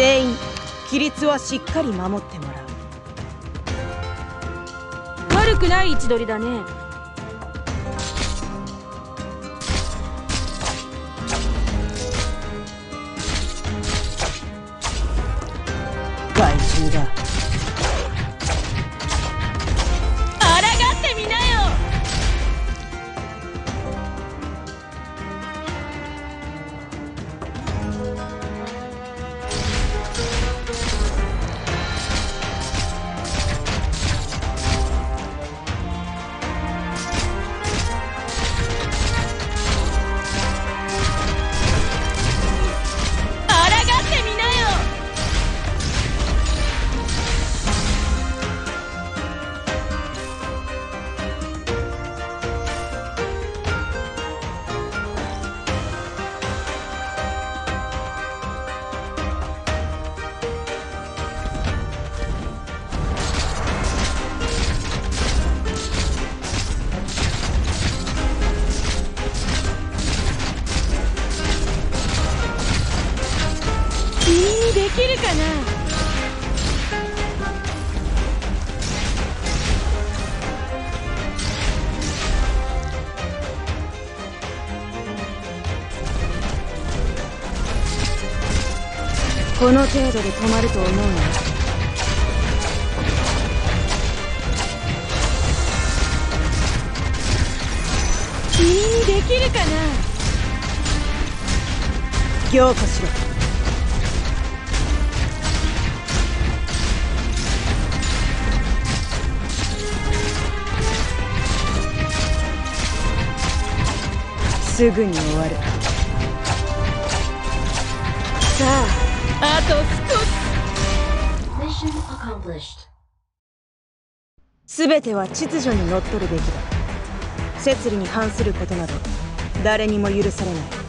全員規律はしっかり守ってもらう。悪くない位置取りだね。害獣だ君にできるかな？この程度で止まると思うな君にできるかな？凝固しろ。すぐに終わる。さああと少し.全ては秩序にのっとるべきだ。摂理に反することなど誰にも許されない